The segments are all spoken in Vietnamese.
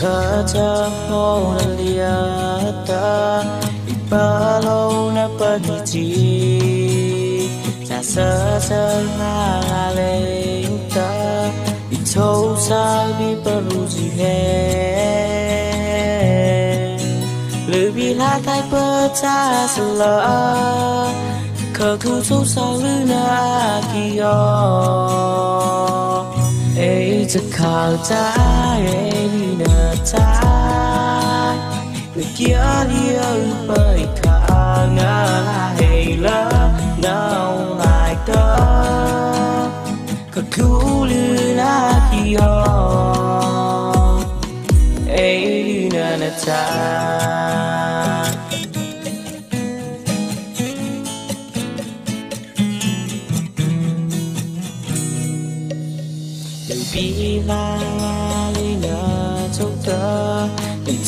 kata Katapong liyata Ipalaw na pag-ibig Nasa sa nangalengta Ito salbi paruzihin Lebihlah tai pecah selah Kau tu susah luna kiyah จะเข้าใจดี người kia đi ơi bởi ta ngờ hay lỡ nào lại cơ cơ cứu lư na kia ấy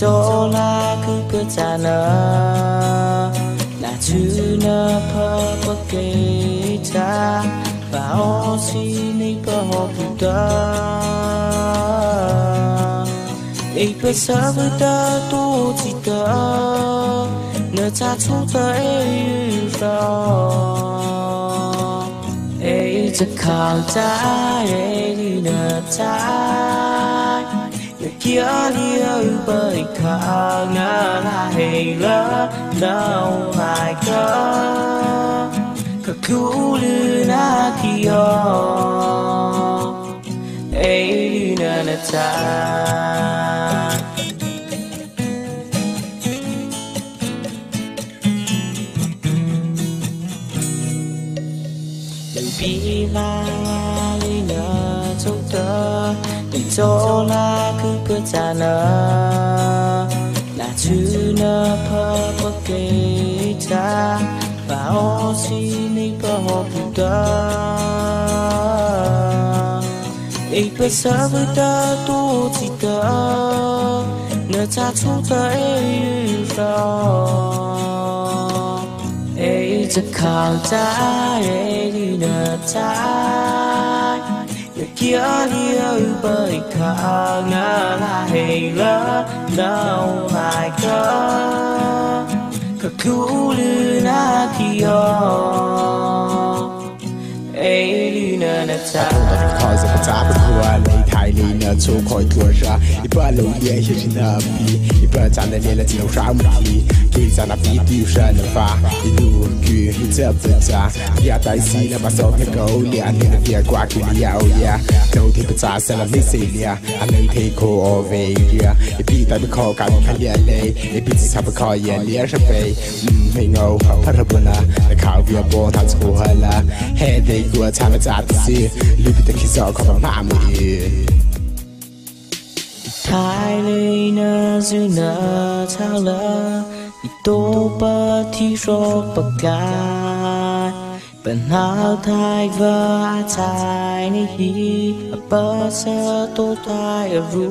空くざな夏のパパケイタバオシネパホプタイペサブタトチタナチャチュタエユタエイチャカウタエリナタ Yaniyo berka ngalahela naulaika kakulinakiyo eilinanata Bila doctor, it's all I sana là chữ nơ phơ bất kỳ cha và ô xin đi cơ hồ phụ tơ. Ý bê sơ với tơ tu chỉ tơ nơ cha chú tơ ê rò. Ê chả khảo cha ê đi nơ cha. Yearning bởi khả ngờ lại lỡ đâu lại có Các thú na khi ô Ê lưu na na ta lấy ina tso koi tuwa sha Ipa lo ye shi jina bi Ipa tana lela tino sha mrami Ki tana fi tu sha na fa Inu ku tsa tsa tsa Ya ta isi na baso ka go lia Nina fia kwa ki lia o ya Tau te pa tsa sa la visi lia Anang te ko o ve ya Ipi ta bi ko ka mi ka lia nei Ipi tsa sa pa ko ye lia sha pe Mei ngau parabuna Na ka via bo ta tsa ko hala He de gua tsa ma tsa tsi Lupi ta ki so ko ma ma mu ye 他错了，还得给我参了咋子事，路比得起。sợ có bằng mạng mì thái lê nơ dư nơ thao lơ tô bơ thi rô bậc ca bần hao thai vơ thai ni hi bơ sơ tô thai ở ru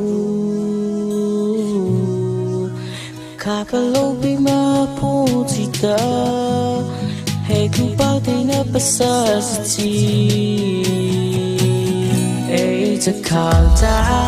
khá cả